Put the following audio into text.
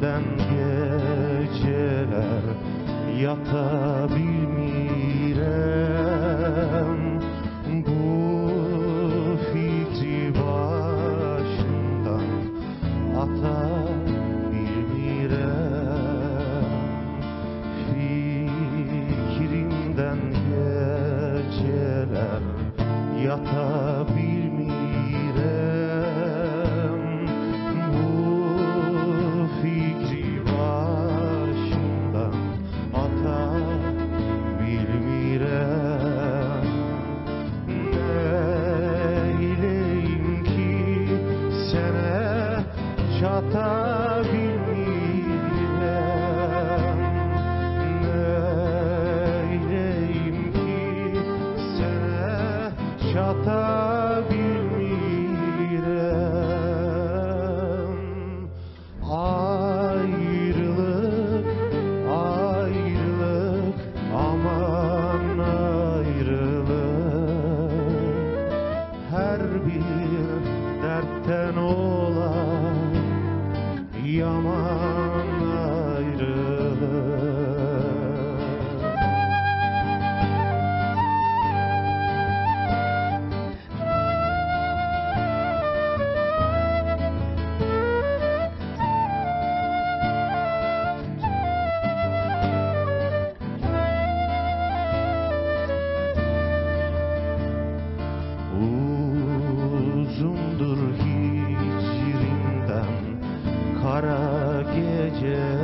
senden geceler yatabilmirem. Bu fikri başından atabilmirem. Fikrimden geceler yatabilmirem. J amar. Geceler